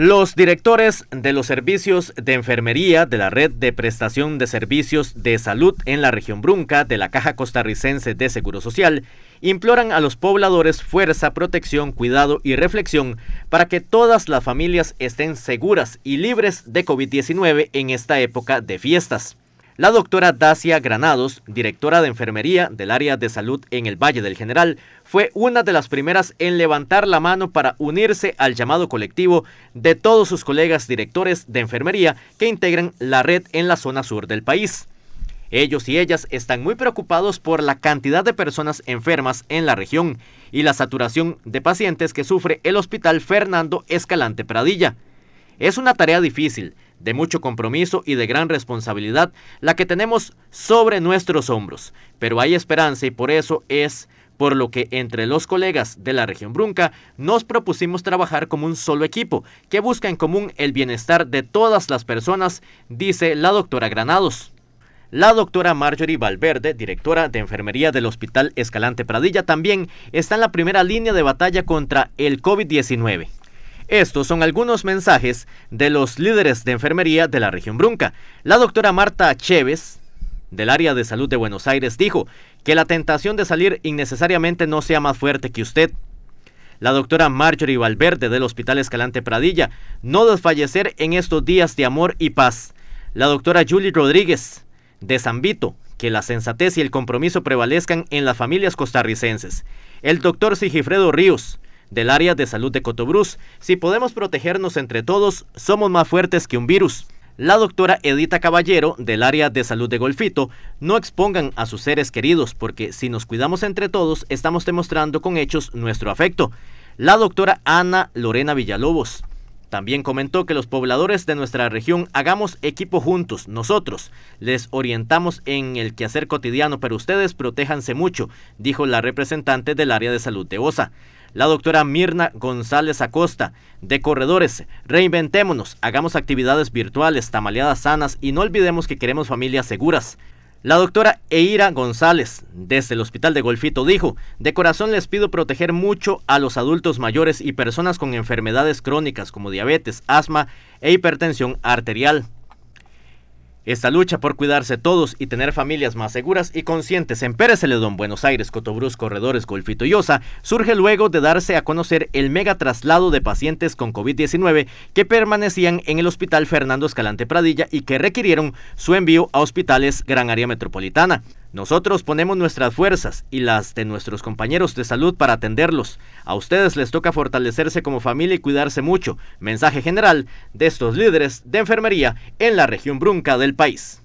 Los directores de los servicios de enfermería de la red de prestación de servicios de salud en la región Brunca de la Caja Costarricense de Seguro Social imploran a los pobladores fuerza, protección, cuidado y reflexión para que todas las familias estén seguras y libres de COVID-19 en esta época de fiestas. La doctora Dacia Granados, directora de enfermería del área de salud en el Valle del General, fue una de las primeras en levantar la mano para unirse al llamado colectivo de todos sus colegas directores de enfermería que integran la red en la zona sur del país. Ellos y ellas están muy preocupados por la cantidad de personas enfermas en la región y la saturación de pacientes que sufre el Hospital Fernando Escalante Pradilla. Es una tarea difícil, de mucho compromiso y de gran responsabilidad la que tenemos sobre nuestros hombros. Pero hay esperanza y por eso es por lo que entre los colegas de la región Brunca nos propusimos trabajar como un solo equipo que busca en común el bienestar de todas las personas, dice la doctora Granados. La doctora Marjorie Valverde, directora de enfermería del Hospital Escalante Pradilla, también está en la primera línea de batalla contra el COVID-19. Estos son algunos mensajes de los líderes de enfermería de la región Brunca. La doctora Marta Chévez, del área de salud de Buenos Aires, dijo que la tentación de salir innecesariamente no sea más fuerte que usted. La doctora Marjorie Valverde del Hospital Escalante Pradilla, no desfallecer en estos días de amor y paz. La doctora Julie Rodríguez, de San Vito, que la sensatez y el compromiso prevalezcan en las familias costarricenses. El doctor Sigifredo Ríos, del área de salud de Cotobruz. Si podemos protegernos entre todos, somos más fuertes que un virus. La doctora Edita Caballero, del área de salud de Golfito, no expongan a sus seres queridos, porque si nos cuidamos entre todos, estamos demostrando con hechos nuestro afecto. La doctora Ana Lorena Villalobos, también comentó que los pobladores de nuestra región hagamos equipo juntos, nosotros. Les orientamos en el quehacer cotidiano, pero ustedes protéjanse mucho, dijo la representante del área de salud de OSA la doctora Mirna González Acosta, de Corredores. Reinventémonos, hagamos actividades virtuales, tamaleadas sanas y no olvidemos que queremos familias seguras. La doctora Eira González, desde el Hospital de Golfito, dijo, de corazón les pido proteger mucho a los adultos mayores y personas con enfermedades crónicas como diabetes, asma e hipertensión arterial. Esta lucha por cuidarse todos y tener familias más seguras y conscientes en Pérez Celedón, Buenos Aires, Cotobruz, Corredores, Golfito y Osa, surge luego de darse a conocer el mega traslado de pacientes con COVID-19 que permanecían en el Hospital Fernando Escalante Pradilla y que requirieron su envío a hospitales Gran Área Metropolitana. Nosotros ponemos nuestras fuerzas y las de nuestros compañeros de salud para atenderlos. A ustedes les toca fortalecerse como familia y cuidarse mucho. Mensaje general de estos líderes de enfermería en la región Brunca del país.